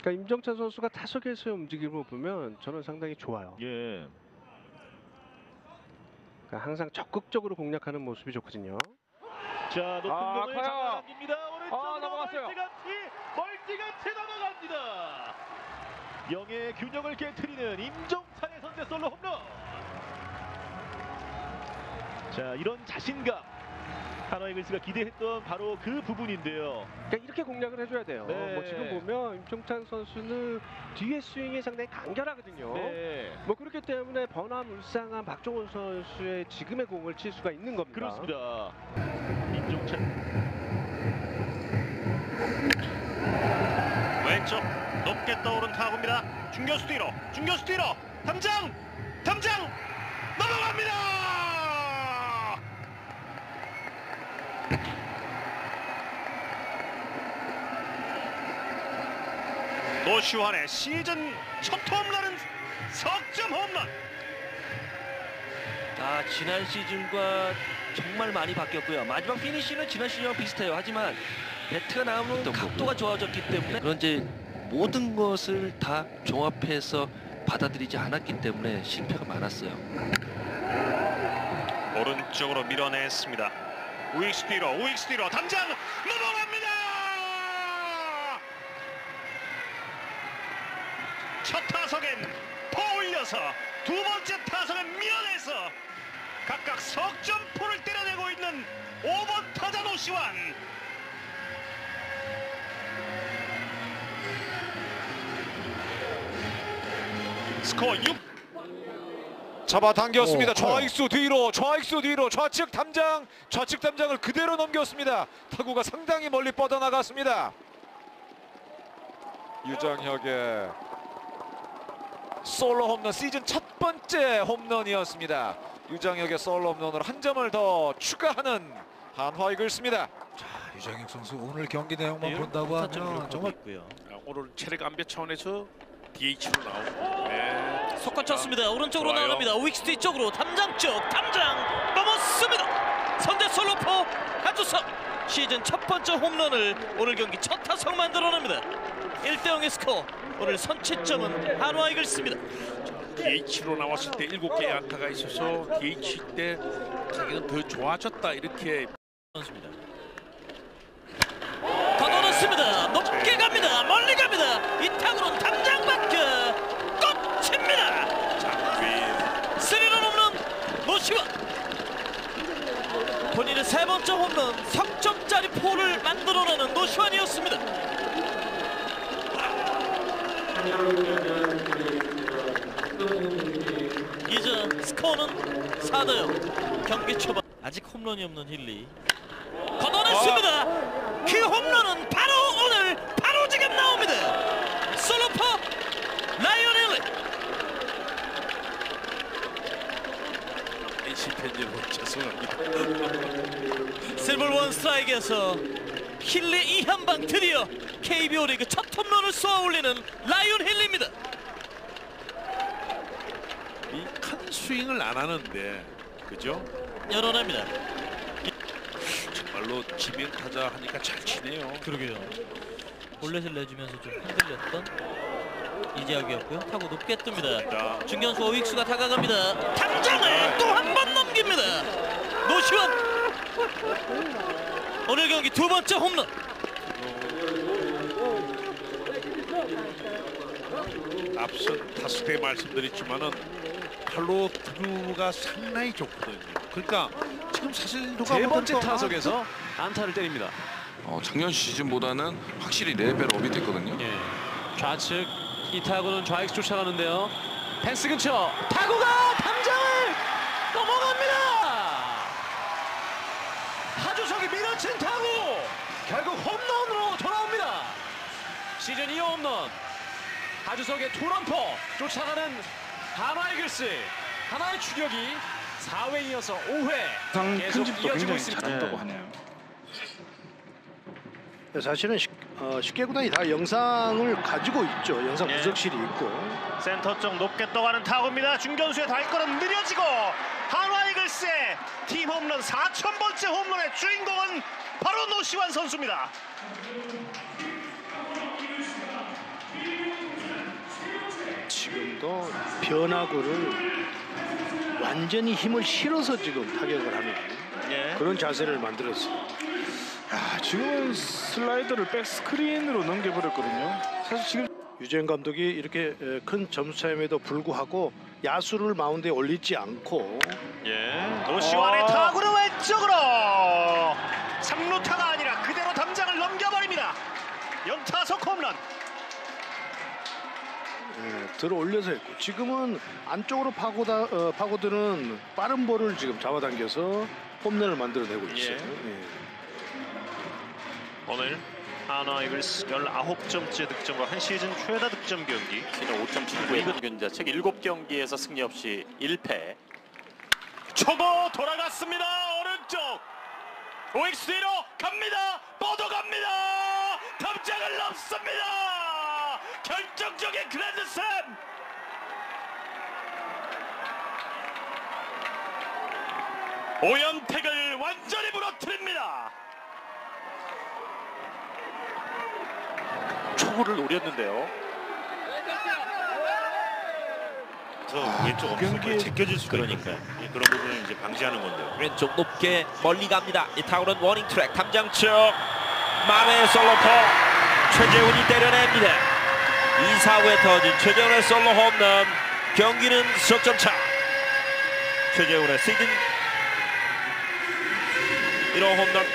그러니까 임정찬 선수가 타석에서의 움직임을 보면 저는 상당히 좋아요. 예. 그러니까 항상 적극적으로 공략하는 모습이 좋거든요. 자, 높은 아, 공을 커요. 잡아당깁니다. 오른쪽으로 아, 넘어갔어요. 멀티같이 멀티같이 넘어갑니다. 영의 균형을 깨뜨리는 임종찬의 선제 솔로 홈런. 자, 이런 자신감. 하나 이글스가 기대했던 바로 그 부분인데요. 그러니까 이렇게 공략을 해줘야 돼요. 네. 뭐 지금 보면 임종찬 선수는 뒤에 스윙이 상당히 간결하거든요. 네. 뭐 그렇기 때문에 번화물상한 박종원 선수의 지금의 공을 칠 수가 있는 겁니다. 그렇습니다. 임종찬. 왼쪽 높게 떠오른 타구입니다. 중교수 뒤로, 중교수 뒤로, 담장, 담장 넘어갑니다. 노시환의 시즌 첫 홈런은 석점 홈런. 아 지난 시즌과 정말 많이 바뀌었고요. 마지막 피니시는 지난 시즌과 비슷해요. 하지만 배트가 나오는 각도가 좋아졌기 때문에 그런 이제 모든 것을 다 종합해서 받아들이지 않았기 때문에 실패가 많았어요. 오른쪽으로 밀어냈습니다. 우익수 뒤로 담장 넘어갑니다. 첫 타석엔 퍼 올려서 두 번째 타석엔 밀어내서 각각 석점포를 때려내고 있는 5번 타자 노시환. 스코어 6. 잡아당겼습니다. 어, 좌익수 뒤로, 좌익수 뒤로, 좌측 담장, 좌측 담장을 그대로 넘겼습니다. 타구가 상당히 멀리 뻗어나갔습니다. 유정혁의 솔로 홈런 시즌 첫 번째 홈런이었습니다. 유정혁의 솔로 홈런으로 한 점을 더 추가하는 한화 이글스입니다. 유정혁 선수 오늘 경기 내용만 본다고 하면 정말 오늘 체력 안배 차원에서 DH로 나오고 네. 속과 쳤습니다. 오른쪽으로 좋아요. 나갑니다. 윅스 뒤쪽으로 담장 쪽 담장 넘었습니다. 선대 솔로포 한주석 시즌 첫 번째 홈런을 오늘 경기 첫 타석 만들어냅니다. 1대 0의 스코어. 오늘 선취점은 한화 이글스입니다. DH로 나왔을 때 일곱 개의 안타가 있어서 DH 때 자기는 더 좋아졌다 이렇게 선수입니다. 높게 갑니다. 멀리 갑니다. 이 타구는 담장 밖에 꽂힙니다. 장비 스리런 홈런 노시원 본인의 세 번째 홈런 석점짜리 포를 만들어내는 노시환이었습니다. 이제 스코어는 4대0 경기 초반 아직 홈런이 없는 힐리 걷어냈습니다. 그 홈런은 바로 오늘 바로 지금 나옵니다. 솔로퍼 라이언 힐리 NC 팬 여러분 죄송합니다. 스리볼 원 스트라이크에서 힐리 이 한방 드디어 KBO 리그 첫 홈런을 쏘아 올리는 라이언 힐리입니다. 이 큰 스윙을 안 하는데 그죠? 열어냅니다. 정말로 지명 타자 하니까 잘 치네요. 그러게요. 볼넷을 내주면서 좀 흔들렸던 이재학이었고요. 타고 높게 뜹니다. 자, 중견수 오익수가 다가갑니다. 담장을 또 한 번 넘깁니다. 노시원 오늘 경기 두 번째 홈런. 앞선 다섯 대 말씀드렸지만은 팔로 드루가 상당히 좋거든요. 그러니까 지금 사실 누가 세 번째 아, 타석에서 안타를 때립니다. 어, 작년 시즌보다는 확실히 레벨업이 됐거든요. 예. 좌측 이 타구는 좌익수 쫓아가는데요. 펜스 근처 타구가 담장을 넘어갑니다. 하주석이 밀어친 타구 결국 홈런으로 돌아옵니다. 시즌 2호 홈런 하주석의 투런포 쫓아가는 한화 이글스 하나의 추격이 4회 이어서 5회 계속 이어지고 있습니다. 네, 사실은 쉽, 어, 쉽게 구단이 다 영상을 가지고 있죠. 영상 예. 분석실이 있고. 센터 쪽 높게 떠가는 타구입니다. 중견수의 발걸음 느려지고 한화 이글스의 팀 홈런 4천 번째 홈런의 주인공은 바로 노시환 선수입니다. 지금도 변화구를 완전히 힘을 실어서 지금 타격을 하는 예. 그런 자세를 만들었어요. 아, 지금은 슬라이더를 백스크린으로 넘겨버렸거든요. 사실 지금 유재현 감독이 이렇게 에, 큰 점수 차임에도 불구하고 야수를 마운드에 올리지 않고 예. 노시환의 타구는 왼쪽으로 3루타가 아니라 그대로 담장을 넘겨버립니다. 연타석 홈런. 예, 들어 올려서 했고 지금은 안쪽으로 파고다 어, 파고드는 빠른 볼을 지금 잡아당겨서 홈런을 만들어내고 있어요. 예. 오늘 하나 이글스 19점째 득점과 한 시즌 최다 득점 경기. 시즌 5.79의 평균 자 책 7경기에서 승리 없이 1패. 초보 돌아갔습니다. 오른쪽. 오익스 뒤로 갑니다. 뻗어갑니다. 담장을 넘습니다. 결정적인 그랜드슬. 오연택을 완전히 무너뜨립니다. 초구를 노렸는데요. 왼쪽 엄청나게 제껴질 수가 그러니까 그런 부분을 이제 방지하는 건데요. 왼쪽 높게 멀리 갑니다. 이 타구는 워닝 트랙 담장 쪽 만의 솔로포 최재훈이 때려냅니다. 2, 4구에 터진 최재훈의 솔로 홈런 경기는 석점 차 최재훈의 시즌 1호 홈런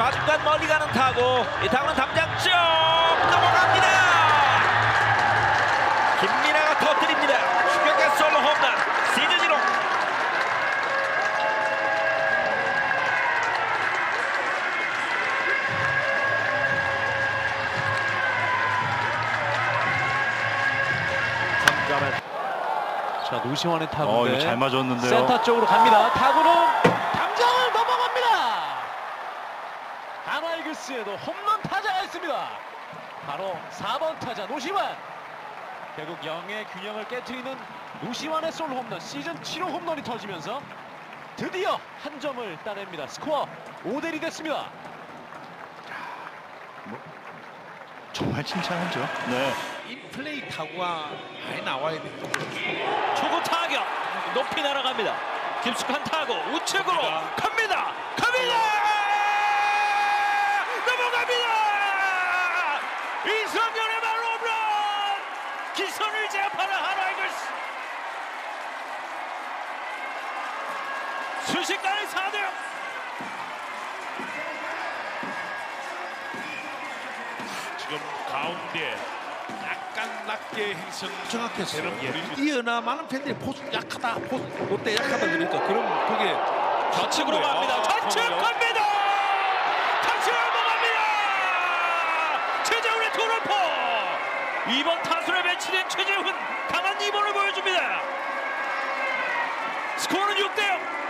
좌중간 멀리 가는 타구. 이 타구는 담장 쪽 넘어갑니다. 김민아가 터뜨립니다. 추격의 솔로 홈런. 시즌 1호. 자 노시환의 어, 타구인데 이거 잘 맞았는데요. 센터 쪽으로 갑니다. 타구는 담장을 넘어갑니다. 이글스에도 홈런 타자가 있습니다. 바로 4번 타자 노시환. 결국 영의 균형을 깨트리는 노시환의 솔로 홈런 시즌 7호 홈런이 터지면서 드디어 한 점을 따냅니다. 스코어 5대1이 됐습니다. 정말 칭찬하죠. 네. 인플레이 타구가 많이 나와야 돼. 초구 타격 높이 날아갑니다. 깊숙한 타구 우측으로 갑니다. 갑니다. 넘어갑니다. 이성현의 발 홈런. 기선을 제압하는 하나 이글스. 순식간에 4대 0. 지금 가운데 약간 낮게 행성 정확했어요. 뛰어나 많은 팬들이 포수 약하다, 포수 롯데 약하다 그러니까 그럼 그게 좌측으로 갑니다. 좌측 갑니다. 좌측 넘어갑니다. 최재훈의 투런포. 2번 타순에 배치된 최재훈 강한 2번을 보여줍니다. 스코어는 6대 0.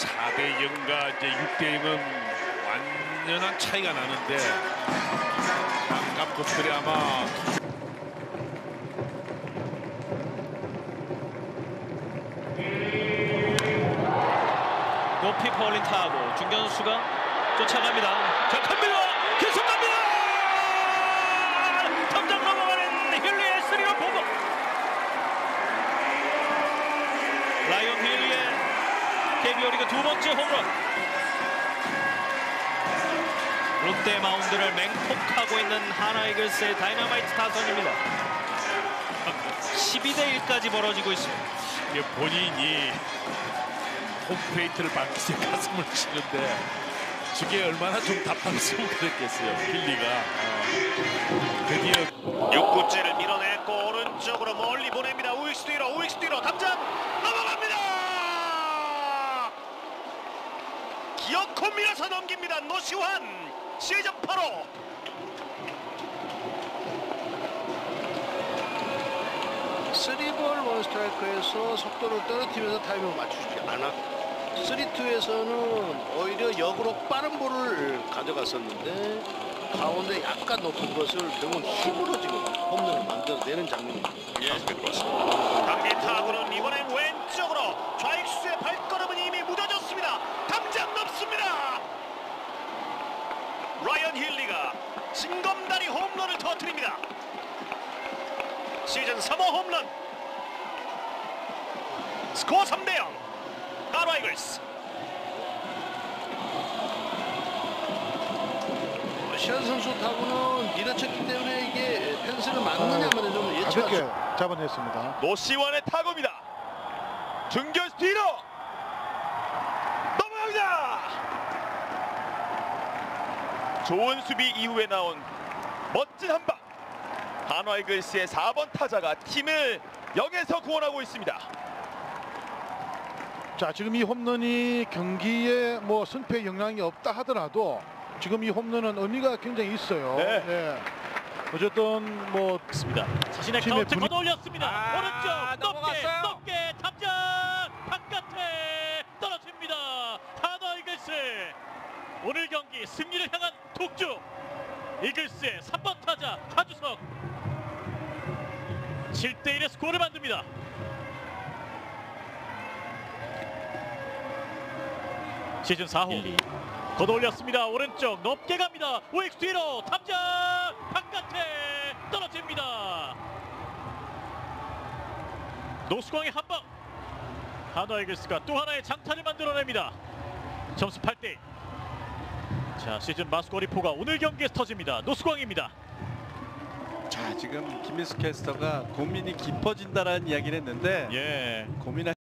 4대 0과 이제 6대 0은 완연한 차이가 나는데 양 감독들이 아마 높이 퍼올린 타고 중견수가 쫓아갑니다. 자 갑니다. 2주 홈런. 롯데 마운드를 맹폭하고 있는 하나이글스의 다이너마이트 타선입니다. 12대 1까지 벌어지고 있습니다. 본인이 홈페이트를 받기 위해 가슴을 치는데 저게 얼마나 좀 답답스러운 그랬겠어요. 필리가 어. 드디어 6구째를 밀어냈고 오른쪽으로 멀리 보냅니다. 우익수 뒤로 우익수 뒤로 담장 넘어갑니다. 기어코 밀어서 넘깁니다. 노시환 시즌 8호 쓰리볼 원스트라이크에서 속도를 떨어뜨리면서 타이밍을 맞추지 않았고 3-2에서는 오히려 역으로 빠른 볼을 가져갔었는데 가운데 약간 높은 것을 결국 힘으로 지금 홈런을 만들어내는 장면입니다. 강한 타구는 이번엔 왼쪽으로 좌익수의 발걸음은 이미 무뎌졌습니다. 담장 넘습니다. 라이언 힐리가 징검다리 홈런을 터뜨립니다. 시즌 3호 홈런. 스코어 3대 0. 한화 이글스. 시환 선수 타구는 밀어쳤기 때문에 이게 펜스를 맞느냐 마느냐 좀 예측할 수 가볍게 잡아냈습니다. 노시환의 타구입니다. 중견수 뒤로 넘어갑니다. 좋은 수비 이후에 나온 멋진 한방. 한화 이글스의 4번 타자가 팀을 0에서 구원하고 있습니다. 자 지금 이 홈런이 경기에 뭐 승패에 영향이 없다 하더라도 지금 이 홈런은 의미가 굉장히 있어요. 네. 예. 어쨌든 뭐 있습니다. 자신의 카운트 분위- 걷어올렸습니다. 아, 오른쪽 높게 넘어갔어요. 높게 담장 바깥에 떨어집니다. 한화 이글스 오늘 경기 승리를 향한 독주 이글스의 3번 타자 하주석 7대1의 스코어를 만듭니다. 시즌 4호 걷어올렸습니다. 오른쪽 높게 갑니다. 우익수 뒤로 담장 바깥에 떨어집니다. 노수광의 한방 한화 이글스가 또 하나의 장타를 만들어냅니다. 점수 8대1. 자 시즌 마스코리포가 오늘 경기에서 터집니다. 노수광입니다. 자 지금 김민수 캐스터가 고민이 깊어진다라는 이야기를 했는데 예. 고민할